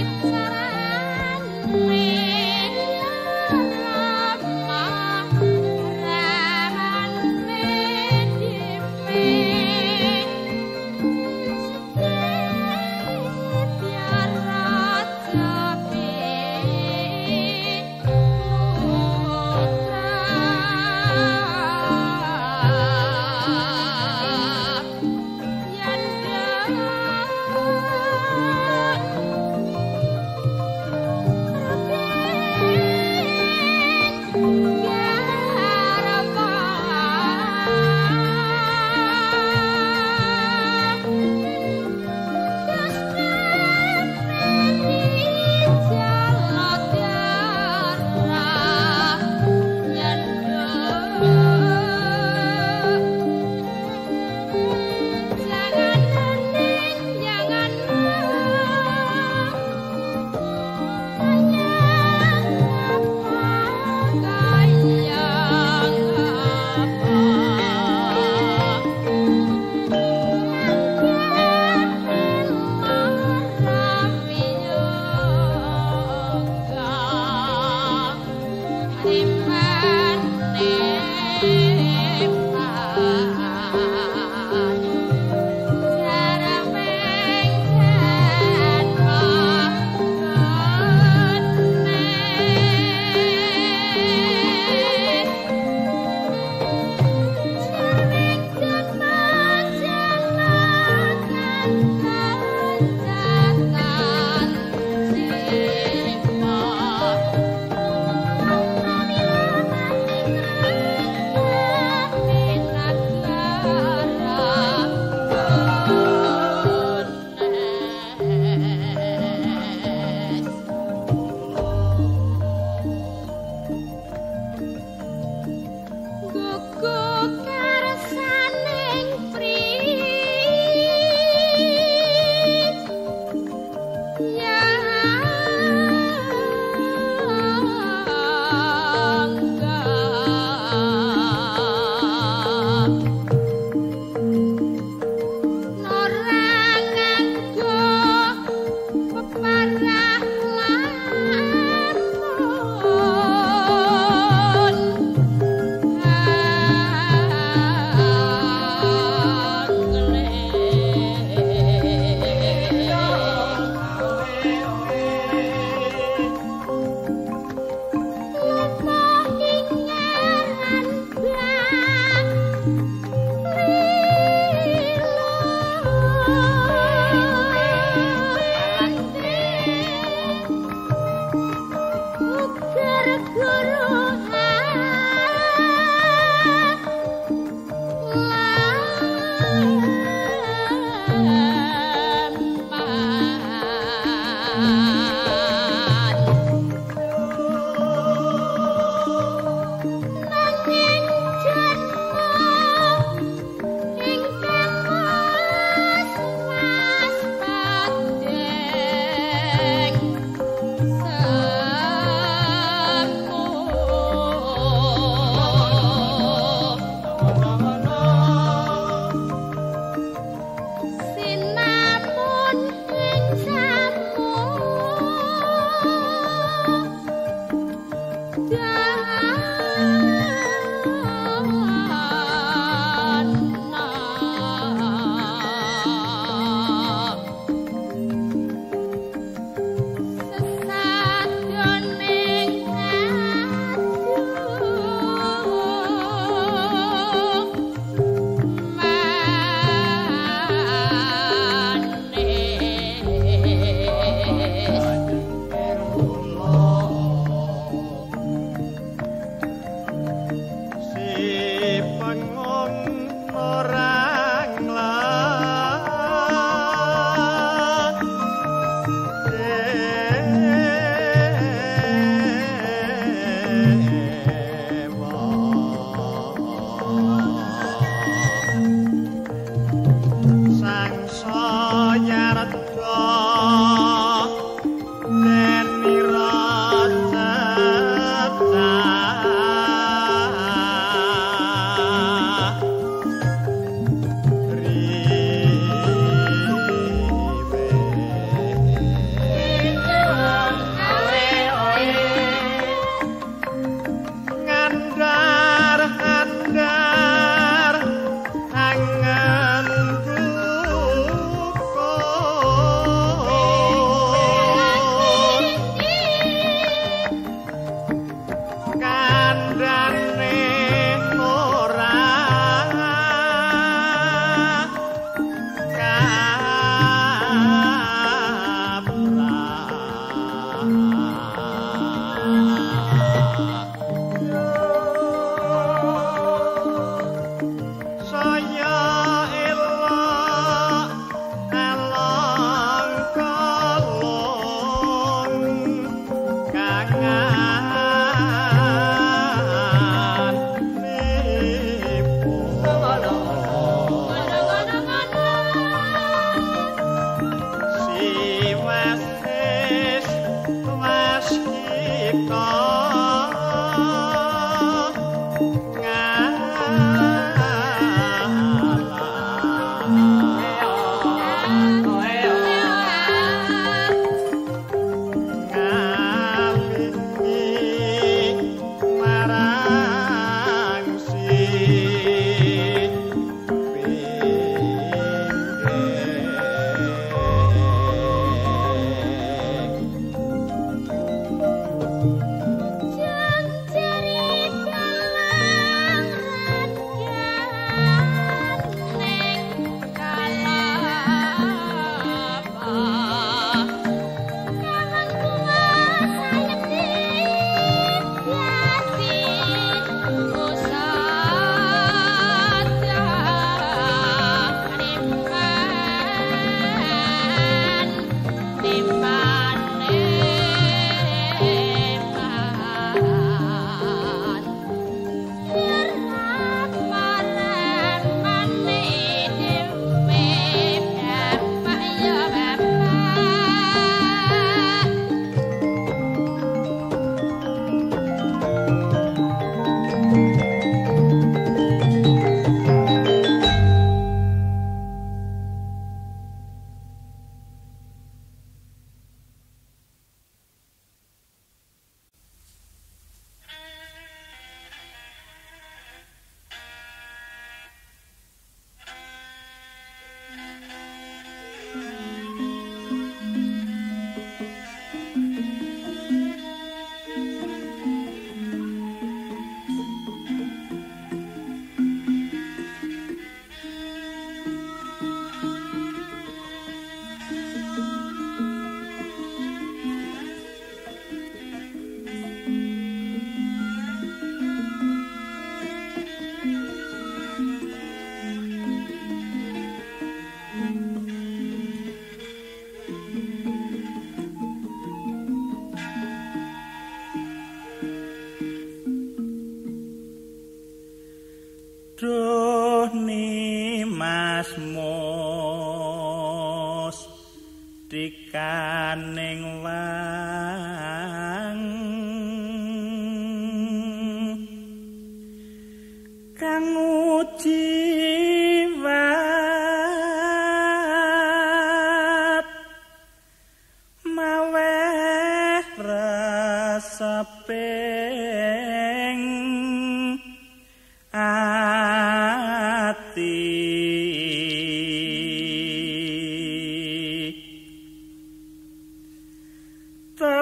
Keep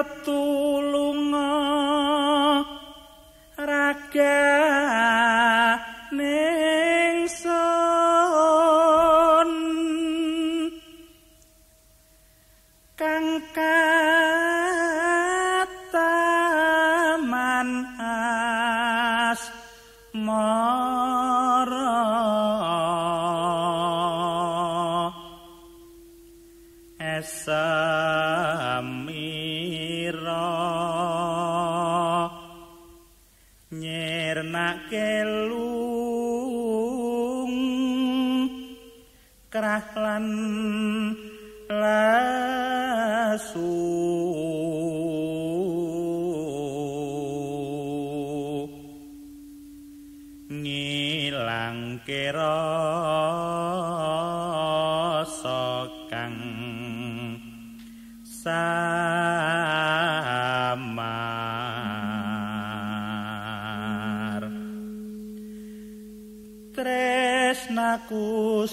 tetulunga raga aku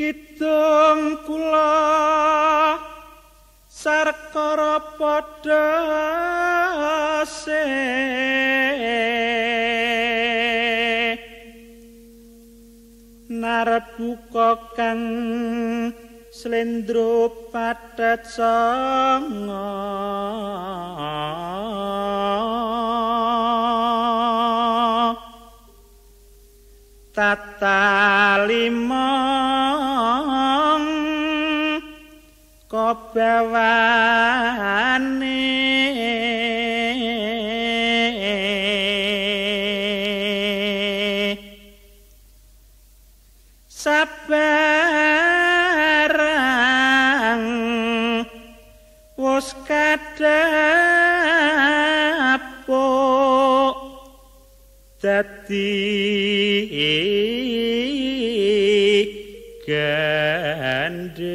que dadi gandeng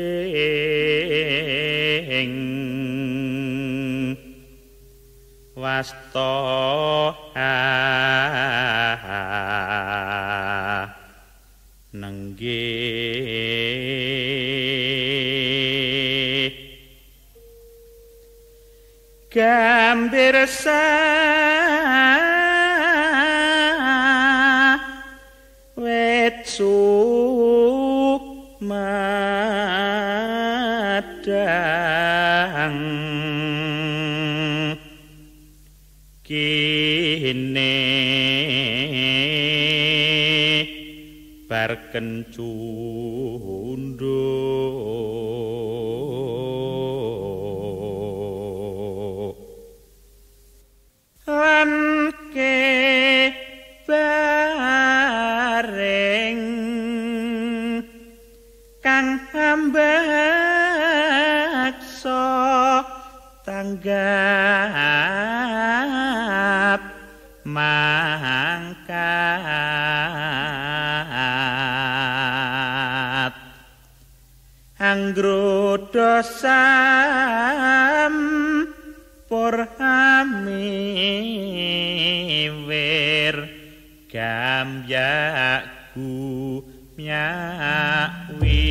wasta nengge. Gambir sa wetsu madang. Kene bar kencunduk sam porhamiwir gambyaku myawi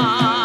ना